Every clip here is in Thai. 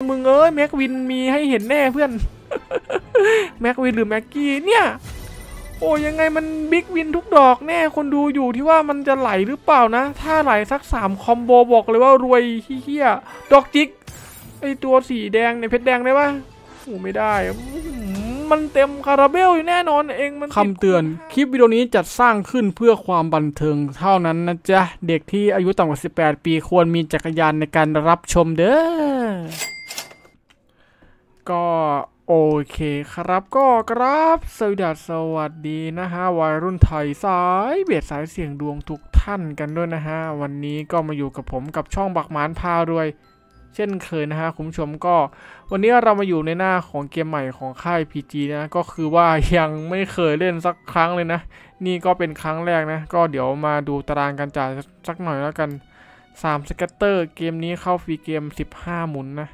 มึงเอ้ย max win มีให้เห็นแน่เพื่อน max win หรือแม็กกี้เนี่ย โอ้ยังไงมัน big win ทุกดอกแน่คนดูอยู่ที่ว่ามันจะไหลหรือเปล่านะ ถ้าไหลสักสามคอมโบบอกเลยว่ารวยเฮี้ยดอกจิกไอตัวสีแดงเนี่ยเพชรแดงได้ปะโอ้ไม่ได้มันเต็มคาราเบลอยู่แน่นอนเองมันคำเตือน คลิปวิดีโอนี้จัดสร้างขึ้นเพื่อความบันเทิงเท่านั้นนะจ๊ะ เด็กที่อายุต่ำกว่า 18 ปีควรมีจักรยานในการรับชมเด้อ ก็โอเคครับก็ครับสวัสดีสวัสดีนะฮะวัยรุ่นไทยสายเบียดสายเสียงดวงทุกท่านกันด้วยนะฮะวันนี้ก็มาอยู่กับผมกับช่องบักหมานพารวย เช่นเคยนะฮะคุณผู้ชมก็ วันนี้เรามาอยู่ในหน้าของเกมใหม่ของค่าย PG นะก็คือว่ายังไม่เคยเล่นสักครั้งเลยนะ นี่ก็เป็นครั้งแรกนะ ก็เดี๋ยวมาดูตารางการจ่ายสักหน่อยแล้วกัน3 scatter เกมนี้เข้า free game 15 หมุนนะ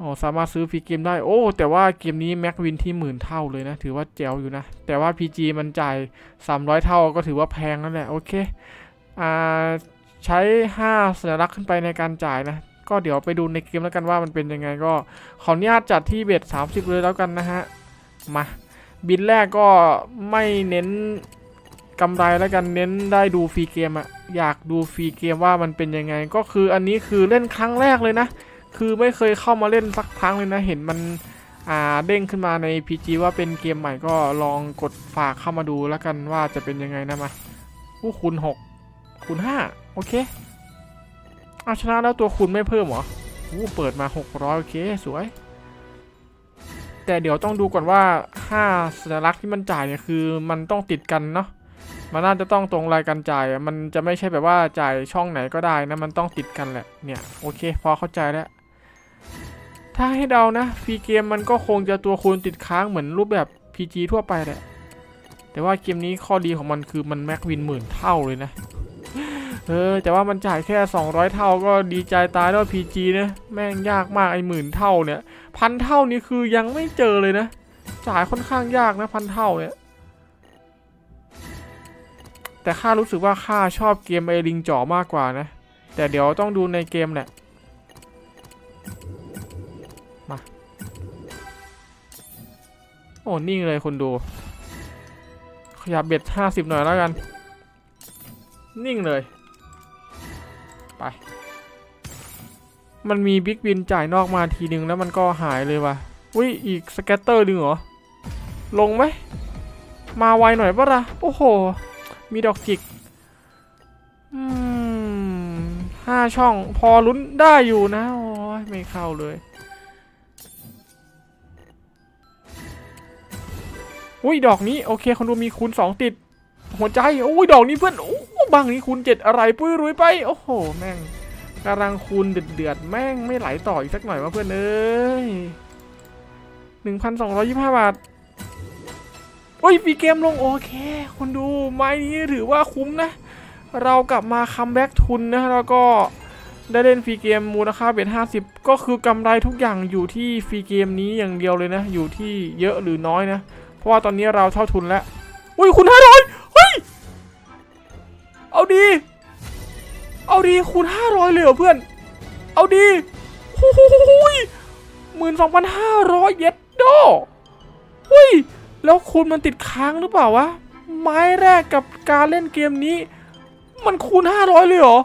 อ๋อสามารถซื้อ free game ได้โอ้แต่ว่าเกมนี้ max win ที่หมื่นเท่าเลยนะ ถือว่าแจ๋วอยู่นะ แต่ว่า PG มันจ่าย 300 เท่าก็ถือว่าแพงนั่นแหละ โอเคอ่าใช้ 5 สัญลักษณ์ขึ้นไปในการจ่ายนะ ก็เดี๋ยวไปดูในเกมแล้วกันว่ามันเป็นยังไงก็ ขออนุญาตจัดที่ bet 30 เลยแล้วกันนะฮะ มา บินแรกก็ไม่เน้นกำไรแล้วกันเน้นได้ดูฟรีเกมอะอยากดูฟรีเกมว่ามันเป็นยังไง ก็คืออันนี้คือเล่นครั้งแรกเลยนะ คือไม่เคยเข้ามาเล่นสักครั้งเลยนะ เห็นมันอ่าเด้งขึ้นมาใน PG ว่าเป็นเกมใหม่ก็ลองกดฝากเข้ามาดูแล้วกันว่าจะเป็นยังไงนะมาผู้คูณ6คูณ5โอเคเอาชนะแล้วตัวคูณไม่เพิ่มเหรออู้เปิดมา 600 โอเค สวย แต่เดี๋ยวต้องดูก่อนว่า5สัญลักษณ์ที่มันจ่ายเนี่ยคือมันต้องติดกันเนาะมันน่าจะต้องตรงรายการจ่าย มันจะไม่ใช่แบบว่าจ่ายช่องไหนก็ได้นะ มันต้องติดกันแหละ เนี่ย โอเค พอเข้าใจแล้ว ถ้าให้เดานะฟรีเกมมันก็คงจะตัวคูณติดค้างเหมือนรูปแบบ PG ทั่วไปแหละ แต่ว่าเกมนี้ข้อดีของมันคือมันแม็กวินหมื่นเท่าเลยนะ เออ แต่ว่ามันจ่ายแค่ 200 เท่าก็ดีใจตายแล้ว PG นะแม่งยากมากไอ้หมื่นเท่าเนี่ยพันเท่านี่คือยังไม่เจอเลยนะ จ่ายค่อนข้างยากนะพันเท่าเนี่ยแต่ข้ารู้สึกว่าข้าชอบเกมไอลิงจ่อมากกว่านะ แต่เดี๋ยวต้องดูในเกมแหละ โอ้นิ่งเลยคนดู ขยับ bet ห้าสิบหน่อยแล้วกัน นิ่งเลย ไป มันมี big win จ่ายนอกมาทีนึงแล้วมันก็หายเลยว่ะอุ้ยอีก scatter ดึงเหรอ ลงไหม มาไวหน่อยปะล่ะ โอ้โห มีดอกจิกอืมห้าช่องพอลุ้นได้อยู่นะ โอ้ยไม่เข้าเลย อุ้ยดอกนี้โอเคคนดูมีคูณสองติด หัวใจอุ้ยดอกนี้เพื่อนโอ้บางนี้คูณเจ็ดอะไรปุ้ยรุยไป โอ้โห แม่งกำลังคูณเดือดเดือดๆแม่งไม่ไหลต่ออีกสักหน่อยวะเพื่อนเอ้ยหนึ่งพันสองร้อยยี่สิบห้าบาทโอ้ย free game ลงโอเค คนดูไม้นี้ถือว่าคุ้มนะ เรากลับมา comeback ทุนนะแล้วก็ได้เล่น free game มูลค่า bet ห้าสิบก็คือกำไรทุกอย่างอยู่ที่ free game นี้อย่างเดียวเลยนะ อยู่ที่เยอะหรือน้อยนะ ราะว่าตอนนี้เราเท่าทุนแล้วอุ้ยคุณห้าร้อยเฮ้ยเอาดี เอาดีคูณห้าร้อยเลยเหรอเพื่อน เอาดีโอ้โหหมื่นสองพันห้าร้อยเย็ดโดหุ้ยแล้วคูณมันติดค้างหรือเปล่าวะไม้แรกกับการเล่นเกมนี้ มันคูณห้าร้อยเลยเหรอ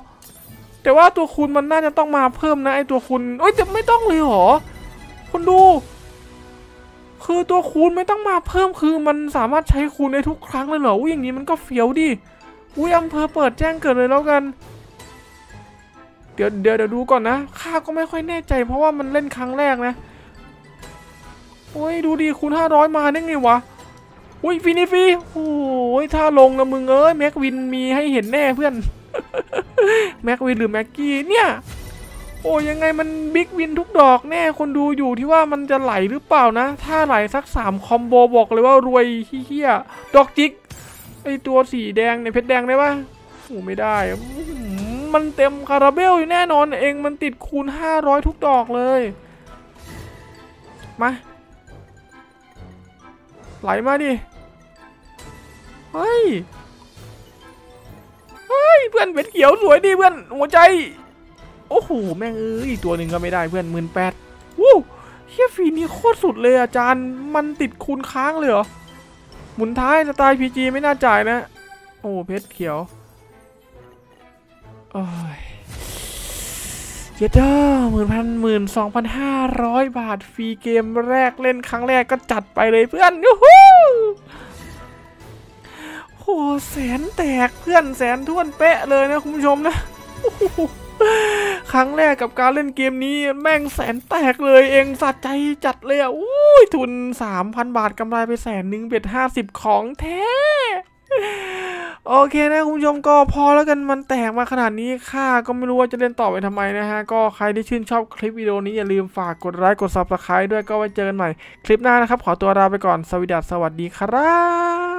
แต่ว่าตัวคูณมันน่าจะต้องมาเพิ่มนะไอตัวคูณเอ้ยแต่ไม่ต้องเลยเหรอคุณดู อตัวคูณไม่ต้องมาเพิ่มคือมันสามารถใช้คูณได้ทุกครั้งเลยเหรออุ้ยอย่างนี้มันก็เฟี้ยวดิอุ้ยอำเภอเปิดแจ้งเกิดเลยแล้วกัน เดี๋ยวเดี๋ยวเดี๋ยวดูก่อนนะข้าก็ไม่ค่อยแน่ใจ เพราะว่ามันเล่นครั้งแรกนะโอ้ยดูดีคูณห้าร้อยมาได้ไงวะอุ้ยฟินิฟีโอ้ยถ้าลงนะมึงเอ้ยแม็กวินมีให้เห็นแน่เพื่อนแม็กวินหรือแม็กกี้เนี่ย โอ้ยังไงมันบิ๊กวินทุกดอกแน่คนดูอยู่ที่ว่ามันจะไหลหรือเปล่านะ ถ้าไหลสักสามคอมโบบอกเลยว่ารวยเฮี้ยดอกจิกไอตัวสีแดงเนี่ยเพชรแดงได้ปะโอ้ไม่ได้ มันเต็มคาราเบลอยู่แน่นอนเองมันติดคูณ 500 ทุกดอกเลย มาไหลมาดิ เฮ้ย เฮ้ย เพื่อนเป็ดเขียวสวยดีเพื่อนหัวใจ โอ้โห แม่งเอ้ยตัวหนึ่งก็ไม่ได้เพื่อนหมื่นแปดวู้เฮียฟีนี้โคตรสุดเลยอาจารย์ มันติดคูณค้างเลยเหรอ หมุนท้ายสไตล์พีจีไม่น่าจ่ายนะ โอ้เพชรเขียวโอ้ยเจเดอร์หมื่นพันหมื่นสองพันห้าร้อยบาทฟรีเกมแรกเล่นครั้งแรกก็จัดไปเลยเพื่อนยูฮูโหแสนแตกเพื่อนแสนท้วนเป๊ะเลยนะคุณผู้ชมนะ ครั้งแรกกับการเล่นเกมนี้แม่งแสนแตกเลยเองสัตใจจัดเลยอะอุ้ยทุน 3,000 บาทกำไรไปแสนหนึ่งเบ็ดห้าสิบของแท้โอเคนะคุณผู้ชมก็พอแล้วกันมันแตกมาขนาดนี้ข้าก็ไม่รู้ว่าจะเล่นต่อไปทำไมนะฮะ ก็ใครที่ชื่นชอบคลิปวิดีโอนี้อย่าลืมฝากกดไลค์กด Subscribe ด้วยก็ไว้เจอกันใหม่ คลิปหน้านะครับ ขอตัวลาไปก่อนสวัสดีครับ